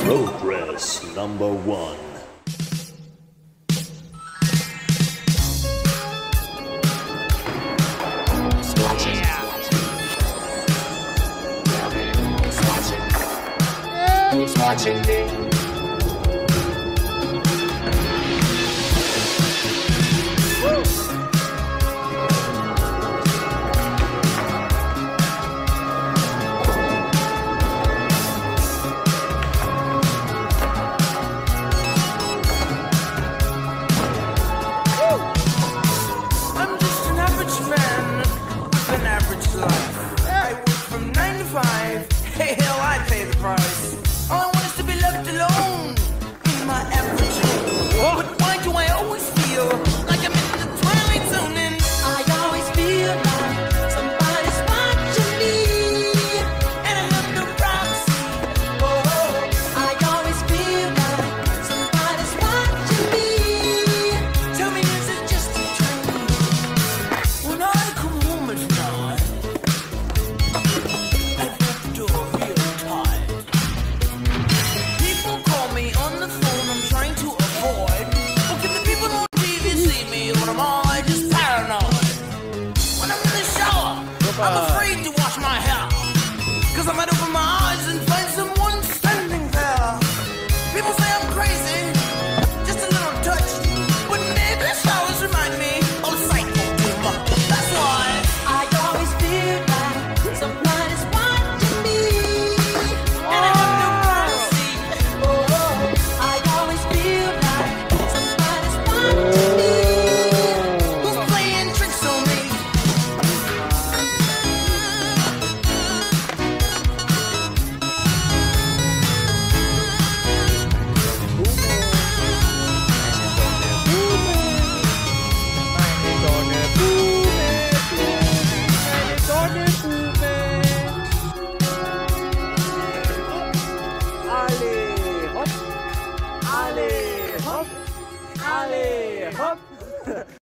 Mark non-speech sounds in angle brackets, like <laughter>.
Progress number one. Watching me? I'm afraid to wash my hair. Cause I'm at a allez, hop! <laughs>